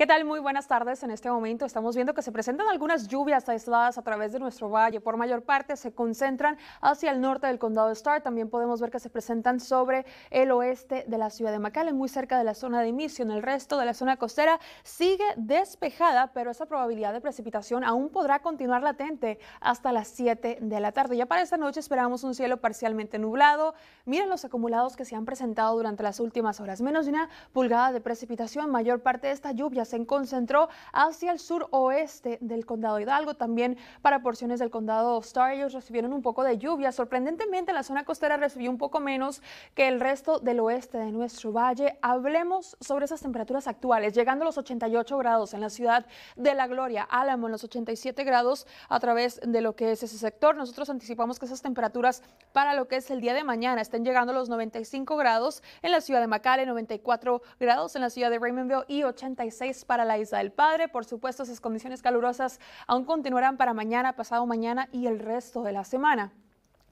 ¿Qué tal? Muy buenas tardes. En este momento estamos viendo que se presentan algunas lluvias aisladas a través de nuestro valle. Por mayor parte se concentran hacia el norte del condado de Starr. También podemos ver que se presentan sobre el oeste de la ciudad de McAllen, muy cerca de la zona de En El resto de la zona costera sigue despejada, pero esa probabilidad de precipitación aún podrá continuar latente hasta las 7 de la tarde. Ya para esta noche esperamos un cielo parcialmente nublado. Miren los acumulados que se han presentado durante las últimas horas. Menos de una pulgada de precipitación. Mayor parte de esta lluvia se concentró hacia el suroeste del condado Hidalgo, también para porciones del condado Star. Ellos recibieron un poco de lluvia. Sorprendentemente, la zona costera recibió un poco menos que el resto del oeste de nuestro valle. Hablemos sobre esas temperaturas actuales, llegando a los 88 grados en la ciudad de La Gloria, Álamo en los 87 grados a través de lo que es ese sector. Nosotros anticipamos que esas temperaturas para lo que es el día de mañana estén llegando a los 95 grados en la ciudad de McAllen, 94 grados en la ciudad de Raymondville y 86 para la Isla del Padre. Por supuesto, esas condiciones calurosas aún continuarán para mañana, pasado mañana y el resto de la semana.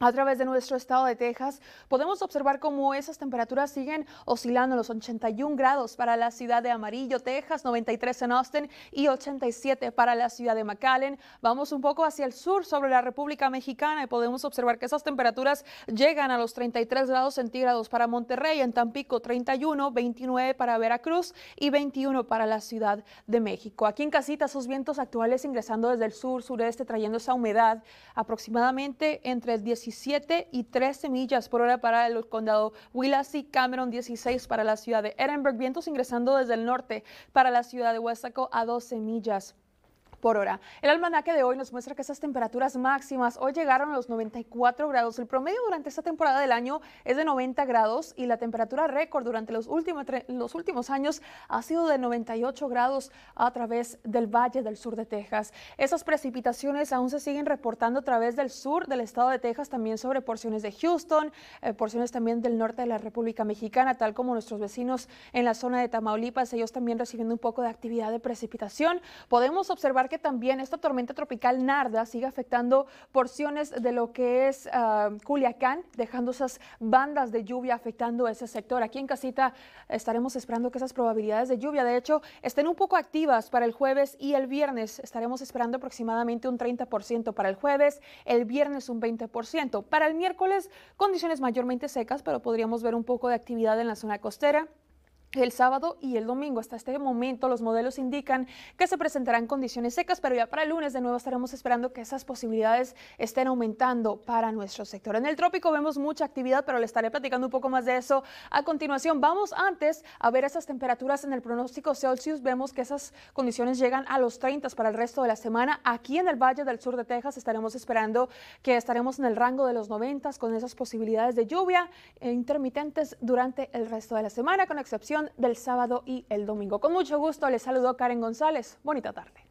A través de nuestro estado de Texas podemos observar cómo esas temperaturas siguen oscilando los 81 grados para la ciudad de Amarillo, Texas, 93 en Austin y 87 para la ciudad de McAllen. Vamos un poco hacia el sur sobre la República Mexicana y podemos observar que esas temperaturas llegan a los 33 grados centígrados para Monterrey, en Tampico 31, 29 para Veracruz y 21 para la Ciudad de México. Aquí en casita esos vientos actuales ingresando desde el sur, sureste, trayendo esa humedad aproximadamente entre el 17 17 y 13 millas por hora para el condado Willacy, Cameron 16 para la ciudad de Edinburgh, vientos ingresando desde el norte para la ciudad de Westaco a 12 millas por hora. El almanaque de hoy nos muestra que esas temperaturas máximas hoy llegaron a los 94 grados. El promedio durante esta temporada del año es de 90 grados y la temperatura récord durante los últimos, años ha sido de 98 grados a través del Valle del Sur de Texas. Esas precipitaciones aún se siguen reportando a través del sur del estado de Texas, también sobre porciones de Houston, eh, porciones también del norte de la República Mexicana, tal como nuestros vecinos en la zona de Tamaulipas, ellos también recibiendo un poco de actividad de precipitación. Podemos observar que también esta tormenta tropical Narda sigue afectando porciones de lo que es uh, Culiacán, dejando esas bandas de lluvia afectando ese sector. Aquí en casita estaremos esperando que esas probabilidades de lluvia, de hecho, estén un poco activas para el jueves y el viernes. Estaremos esperando aproximadamente un 30% para el jueves, el viernes un 20%. Para el miércoles, condiciones mayormente secas, pero podríamos ver un poco de actividad en la zona costera el sábado y el domingo. Hasta este momento los modelos indican que se presentarán condiciones secas, pero ya para el lunes de nuevo estaremos esperando que esas posibilidades estén aumentando para nuestro sector. En el trópico vemos mucha actividad, pero le estaré platicando un poco más de eso a continuación. Vamos antes a ver esas temperaturas en el pronóstico Celsius. Vemos que esas condiciones llegan a los 30 para el resto de la semana. Aquí en el Valle del Sur de Texas estaremos esperando que estaremos en el rango de los 90 con esas posibilidades de lluvia intermitentes durante el resto de la semana, con excepción del sábado y el domingo. Con mucho gusto les saludo Karen González. Bonita tarde.